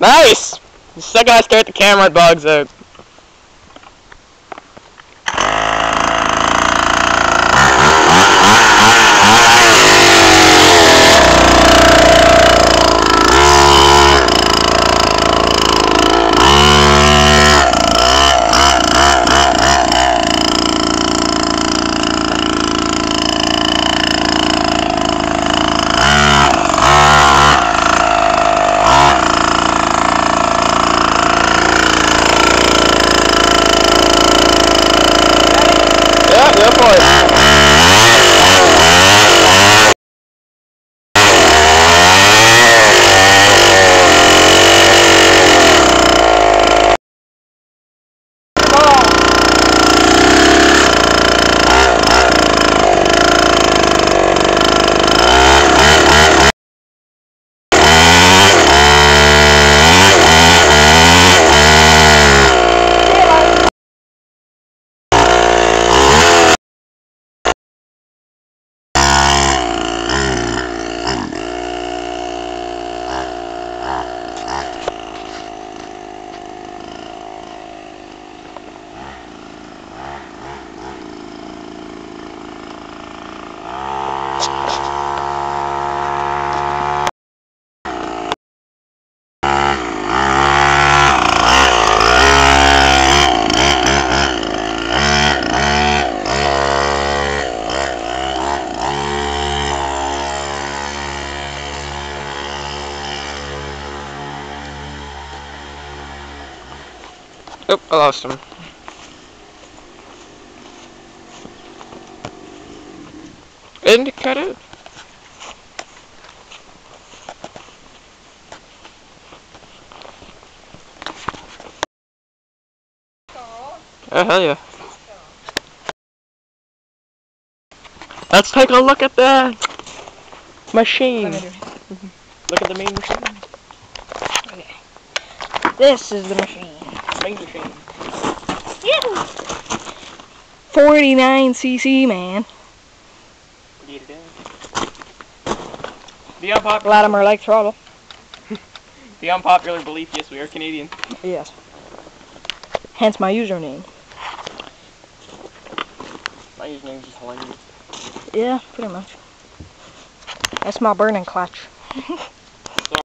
Nice! The second I start the camera, it bugs out. Yeah, go for it. Oop, I lost him. And cut it. Oh, hell yeah. Let's take a look at the machine. Look at the main machine. This is the machine. Main machine. 49 cc, man. Get it in. The unpopular, Latimer like throttle. the unpopular belief, yes, we are Canadian. Yes. Hence my username. My username is just hilarious. Yeah, pretty much. That's my burning clutch.